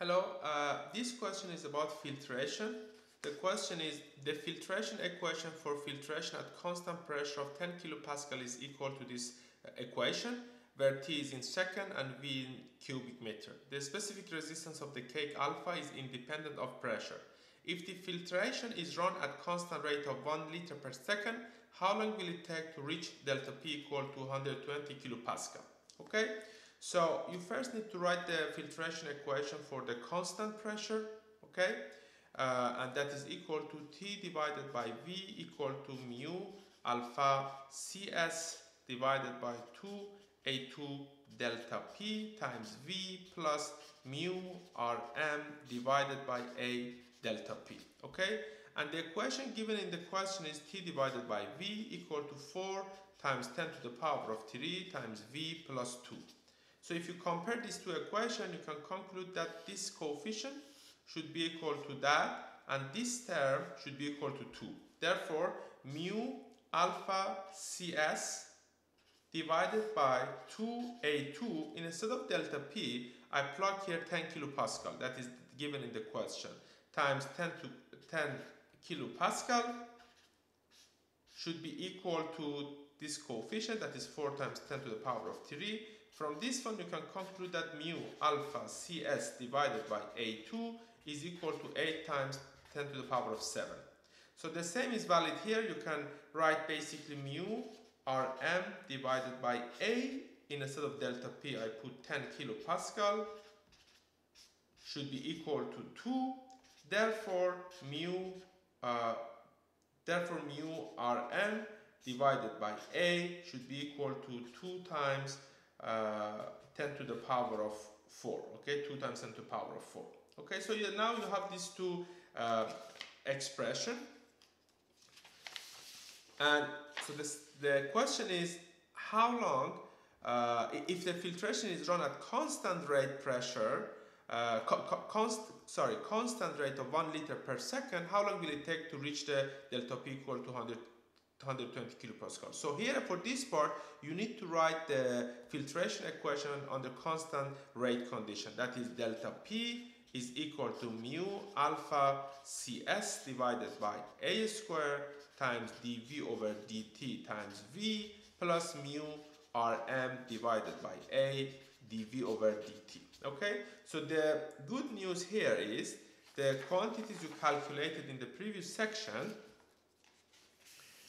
Hello, uh, this question is about filtration. The question is the filtration equation for filtration at constant pressure of 10 kilopascal is equal to this uh, equation where T is in second and V in cubic meter. The specific resistance of the cake alpha is independent of pressure. If the filtration is run at constant rate of 1 liter per second, how long will it take to reach delta P equal to 120 kilopascal? Okay, so you first need to write the filtration equation for the constant pressure, okay? Uh, and that is equal to T divided by V equal to mu alpha CS divided by 2 A2 delta P times V plus mu Rm divided by A delta P, okay? And the equation given in the question is T divided by V equal to 4 times 10 to the power of 3 times V plus 2. So if you compare these two equations, you can conclude that this coefficient should be equal to that and this term should be equal to 2. Therefore, mu alpha cs divided by 2a2 instead of delta p, I plug here 10 kilopascal, that is given in the question, times 10 to 10 kilopascal should be equal to this coefficient, that is 4 times 10 to the power of 3, from this one, you can conclude that mu alpha cs divided by a2 is equal to 8 times 10 to the power of 7. So the same is valid here. You can write basically mu rm divided by a in instead of delta p I put 10 kilopascal should be equal to 2. Therefore mu uh, therefore mu rm divided by a should be equal to 2 times uh, 10 to the power of 4 okay? 2 times 10 to the power of 4 okay? So you, now you have these two uh, expression. And so this, the question is how long uh, if the filtration is run at constant rate pressure uh, co const, sorry constant rate of 1 liter per second how long will it take to reach the delta p equal to 100 120 kilopascal. So here for this part, you need to write the filtration equation under constant rate condition. That is delta P is equal to mu alpha Cs divided by A square times dV over dt times V plus mu Rm divided by A dV over dt. Okay, so the good news here is the quantities you calculated in the previous section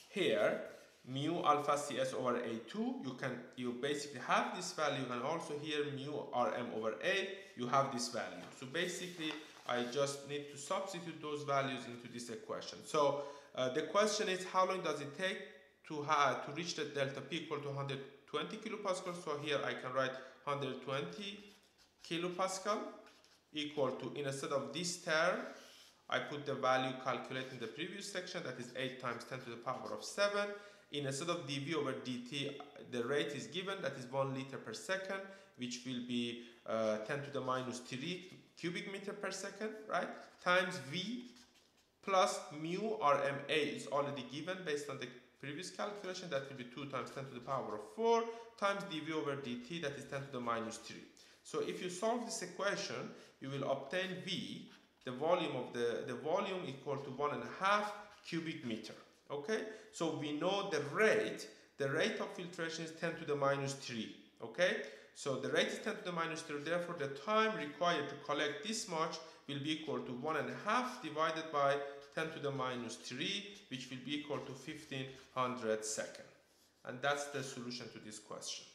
here mu alpha cs over a2 you can you basically have this value and also here mu rm over a you have this value. So basically i just need to substitute those values into this equation. So uh, the question is how long does it take to have to reach the delta p equal to 120 kilopascal? So here i can write 120 kilopascal equal to instead of this term I put the value calculated in the previous section, that is 8 times 10 to the power of 7. In a Instead of dV over dt, the rate is given, that is 1 liter per second, which will be uh, 10 to the minus 3 cubic meter per second, right? Times V plus mu RMA is already given based on the previous calculation, that will be 2 times 10 to the power of 4 times dV over dt, that is 10 to the minus 3. So if you solve this equation, you will obtain V the volume of the, the volume equal to one and a half cubic meter. Okay, so we know the rate, the rate of filtration is 10 to the minus 3. Okay, so the rate is 10 to the minus 3, therefore the time required to collect this much will be equal to one and a half divided by 10 to the minus 3, which will be equal to 1500 seconds. And that's the solution to this question.